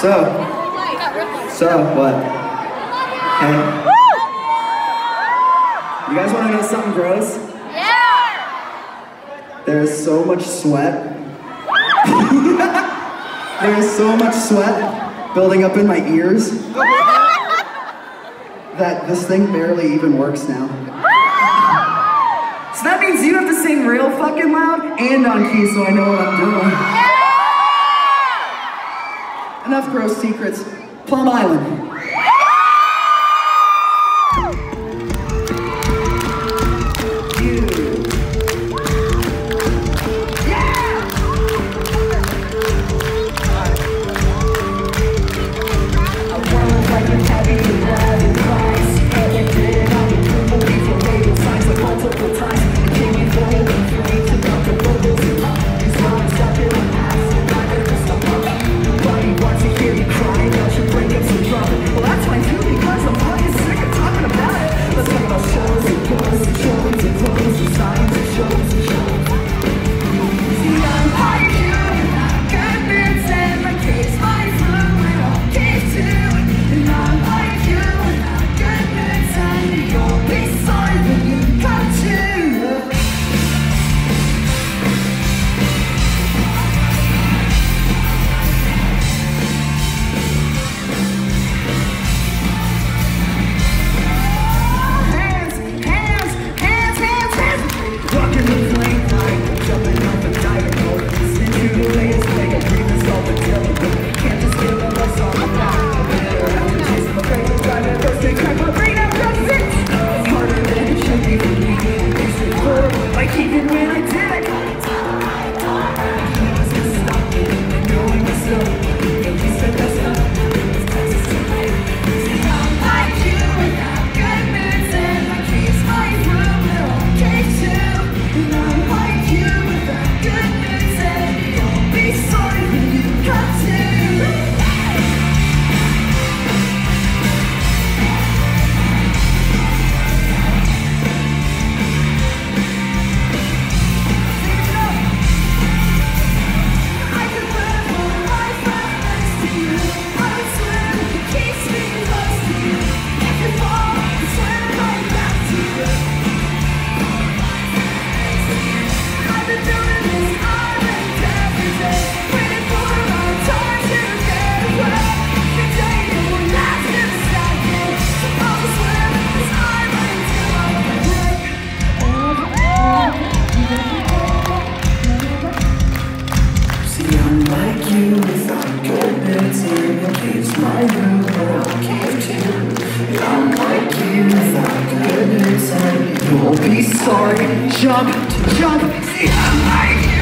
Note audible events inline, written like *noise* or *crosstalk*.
So, so what? Hey. You guys want to know something gross? Yeah. There is so much sweat. *laughs* there is so much sweat building up in my ears that this thing barely even works now. So that means you have to sing real fucking loud and on key so I know what I'm doing. Enough gross secrets. Plum Island. Tonight. feel if I'm committing It keeps my room but I'm like you if I'm You'll be sorry. Jump, jump, see I'm like you